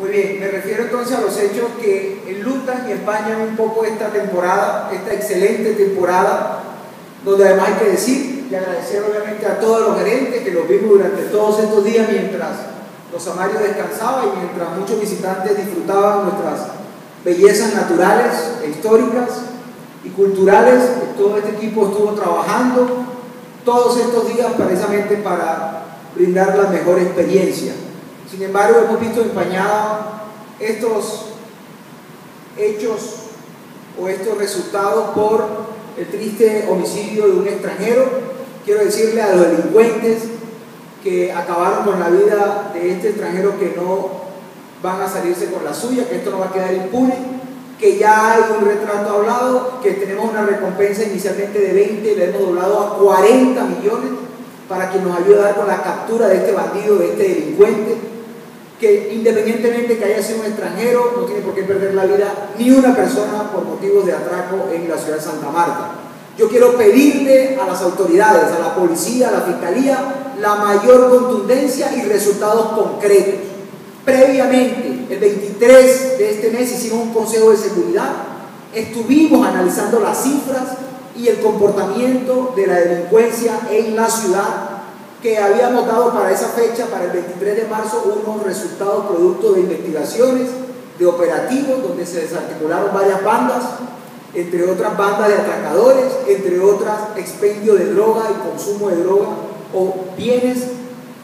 Muy bien, me refiero entonces a los hechos que enlutan y empañan un poco esta temporada, esta excelente temporada, donde además hay que decir y agradecer obviamente a todos los gerentes que los vimos durante todos estos días mientras los amarios descansaban y mientras muchos visitantes disfrutaban nuestras bellezas naturales e históricas y culturales. Todo este equipo estuvo trabajando todos estos días precisamente para brindar la mejor experiencia. Sin embargo, hemos visto empañados estos hechos o estos resultados por el triste homicidio de un extranjero. Quiero decirle a los delincuentes que acabaron con la vida de este extranjero que no van a salirse con la suya, que esto no va a quedar impune, que ya hay un retrato hablado, que tenemos una recompensa inicialmente de 20 y le hemos doblado a 40 millones para que nos ayude a dar con la captura de este bandido, de este delincuente que independientemente que haya sido un extranjero, no tiene por qué perder la vida ni una persona por motivos de atraco en la ciudad de Santa Marta. Yo quiero pedirle a las autoridades, a la policía, a la fiscalía, la mayor contundencia y resultados concretos. Previamente, el 23 de este mes hicimos un consejo de seguridad, estuvimos analizando las cifras y el comportamiento de la delincuencia en la ciudad que habíamos dado para esa fecha, para el 23 de marzo, unos resultados producto de investigaciones, de operativos, donde se desarticularon varias bandas, entre otras bandas de atracadores, entre otras expendio de droga y consumo de droga, o bienes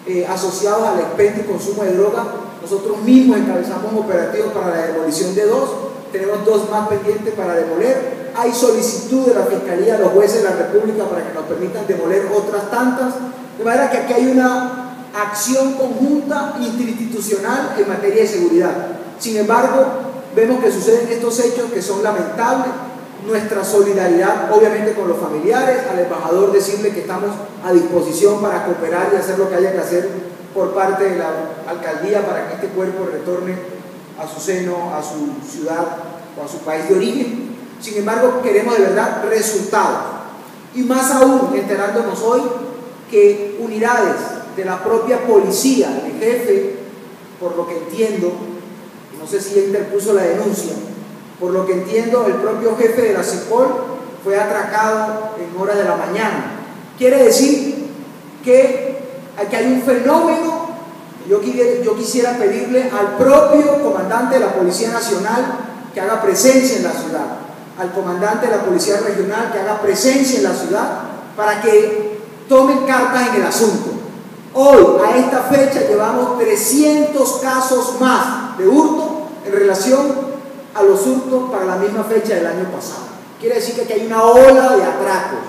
eh, asociados al expendio y consumo de droga. Nosotros mismos encabezamos operativos para la demolición de dos, tenemos dos más pendientes para demoler. Hay solicitud de la Fiscalía los jueces de la República para que nos permitan demoler otras tantas de manera que aquí hay una acción conjunta interinstitucional en materia de seguridad. Sin embargo, vemos que suceden estos hechos que son lamentables. Nuestra solidaridad, obviamente, con los familiares, al embajador decirle que estamos a disposición para cooperar y hacer lo que haya que hacer por parte de la alcaldía para que este cuerpo retorne a su seno, a su ciudad o a su país de origen. Sin embargo, queremos de verdad resultados. Y más aún, enterándonos hoy que unidades de la propia policía, el jefe, por lo que entiendo, no sé si interpuso la denuncia, por lo que entiendo, el propio jefe de la CIPOL fue atracado en horas de la mañana. Quiere decir que hay un fenómeno, yo, yo quisiera pedirle al propio comandante de la Policía Nacional que haga presencia en la ciudad, al comandante de la Policía Regional que haga presencia en la ciudad, para que tomen cartas en el asunto. Hoy, a esta fecha, llevamos 300 casos más de hurto en relación a los hurtos para la misma fecha del año pasado. Quiere decir que aquí hay una ola de atracos.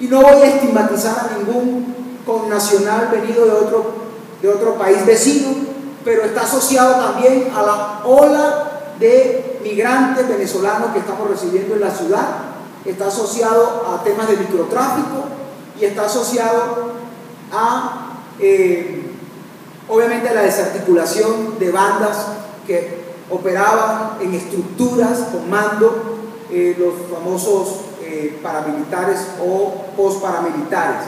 Y no voy a estigmatizar a ningún connacional venido de otro, de otro país vecino, pero está asociado también a la ola de migrantes venezolanos que estamos recibiendo en la ciudad, está asociado a temas de microtráfico, y está asociado a, eh, obviamente, a la desarticulación de bandas que operaban en estructuras con mando, eh, los famosos eh, paramilitares o postparamilitares.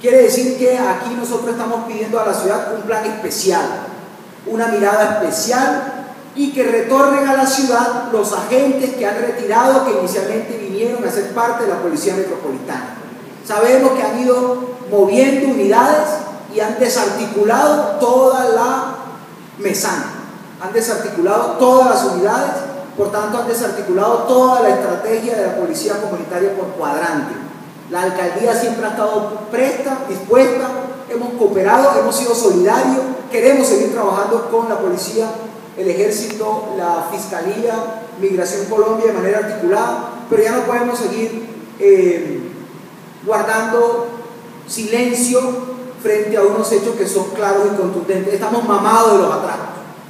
Quiere decir que aquí nosotros estamos pidiendo a la ciudad un plan especial, una mirada especial y que retornen a la ciudad los agentes que han retirado, que inicialmente vinieron a ser parte de la Policía Metropolitana. Sabemos que han ido moviendo unidades y han desarticulado toda la mesana, han desarticulado todas las unidades, por tanto han desarticulado toda la estrategia de la policía comunitaria por cuadrante. La alcaldía siempre ha estado presta, dispuesta, hemos cooperado, hemos sido solidarios, queremos seguir trabajando con la policía, el ejército, la fiscalía, Migración Colombia de manera articulada, pero ya no podemos seguir eh, guardando silencio frente a unos hechos que son claros y contundentes. Estamos mamados de los atracos.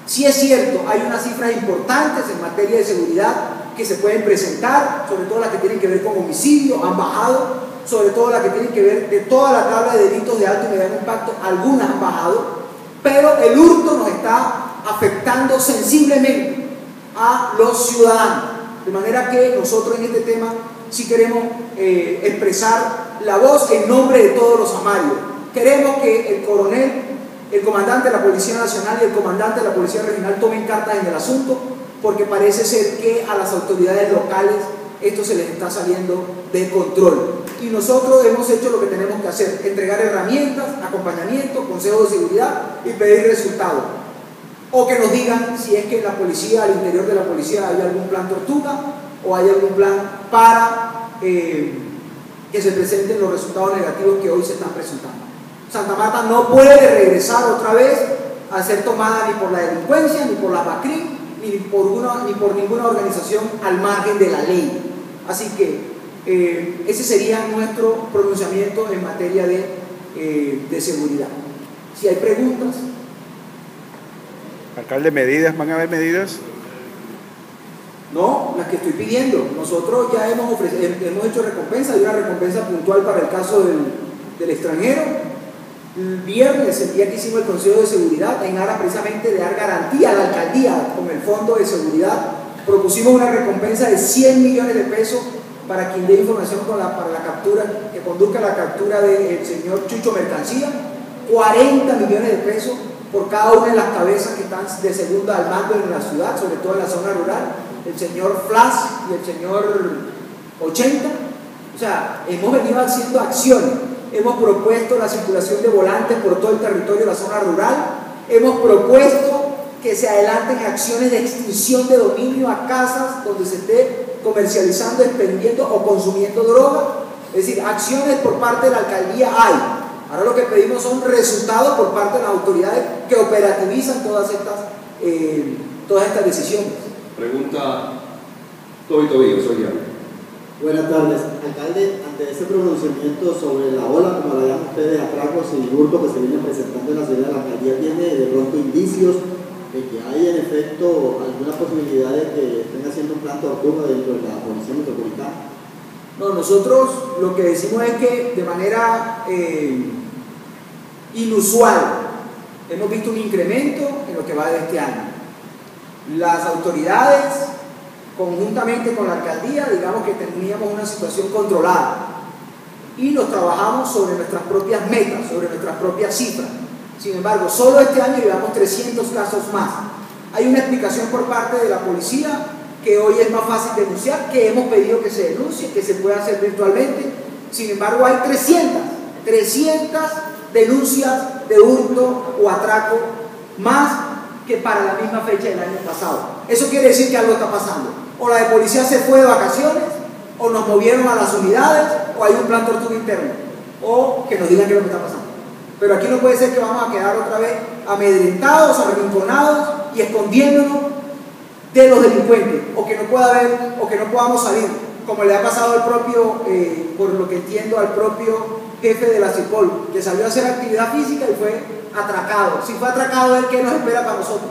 Sí es cierto, hay unas cifras importantes en materia de seguridad que se pueden presentar, sobre todo las que tienen que ver con homicidio, han bajado, sobre todo las que tienen que ver de toda la tabla de delitos de alto y mediano impacto, algunas han bajado, pero el hurto nos está afectando sensiblemente a los ciudadanos. De manera que nosotros en este tema sí queremos eh, expresar la voz en nombre de todos los amarios. Queremos que el coronel el comandante de la Policía Nacional y el comandante de la Policía Regional tomen cartas en el asunto, porque parece ser que a las autoridades locales esto se les está saliendo de control. Y nosotros hemos hecho lo que tenemos que hacer, entregar herramientas, acompañamiento, consejo de seguridad y pedir resultados. O que nos digan si es que la policía, al interior de la policía, hay algún plan tortuga o hay algún plan para eh, que se presenten los resultados negativos que hoy se están presentando. Santa Marta no puede regresar otra vez a ser tomada ni por la delincuencia, ni por la BACRI, ni por, una, ni por ninguna organización al margen de la ley. Así que eh, ese sería nuestro pronunciamiento en materia de, eh, de seguridad. Si hay preguntas. Alcalde, ¿medidas? ¿Van a haber medidas? No, las que estoy pidiendo. Nosotros ya hemos, hemos hecho recompensa, hay una recompensa puntual para el caso del, del extranjero. El viernes, el día que hicimos el Consejo de Seguridad, en aras precisamente de dar garantía a la alcaldía con el Fondo de Seguridad, propusimos una recompensa de 100 millones de pesos para quien dé información la, para la captura, que conduzca la captura del señor Chucho Mercancía, 40 millones de pesos por cada una de las cabezas que están de segunda al mando en la ciudad, sobre todo en la zona rural, el señor Flash y el señor 80. O sea, hemos venido haciendo acciones. Hemos propuesto la circulación de volantes por todo el territorio de la zona rural. Hemos propuesto que se adelanten acciones de extinción de dominio a casas donde se esté comercializando, expendiendo o consumiendo droga. Es decir, acciones por parte de la alcaldía hay. Ahora lo que pedimos son resultados por parte de las autoridades que operativizan todas estas, eh, todas estas decisiones. Pregunta Toby Tobillo, soy yo. Buenas tardes. Alcalde, ante ese pronunciamiento sobre la ola, como la llaman ustedes, atracos y hurto que se viene presentando en la ciudad, la alcaldía tiene de pronto indicios de que hay en efecto alguna posibilidad de que estén haciendo un plan tortuga dentro de la policía metropolitana. No, nosotros lo que decimos es que de manera eh, inusual hemos visto un incremento en lo que va de este año. Las autoridades, conjuntamente con la alcaldía, digamos que teníamos una situación controlada y nos trabajamos sobre nuestras propias metas, sobre nuestras propias cifras. Sin embargo, solo este año llevamos 300 casos más. Hay una explicación por parte de la policía que hoy es más fácil denunciar, que hemos pedido que se denuncie, que se pueda hacer virtualmente. Sin embargo, hay 300, 300 denuncias de hurto o atraco más que para la misma fecha del año pasado. Eso quiere decir que algo está pasando. O la de policía se fue de vacaciones, o nos movieron a las unidades, o hay un plan tortuga interno, o que nos digan qué es lo que está pasando. Pero aquí no puede ser que vamos a quedar otra vez amedrentados, arrinconados y escondiéndonos de los delincuentes, o que no pueda haber, o que no podamos salir, como le ha pasado al propio, eh, por lo que entiendo, al propio jefe de la CIPOL, que salió a hacer actividad física y fue atracado. Si fue atracado, él, ¿qué nos espera para nosotros?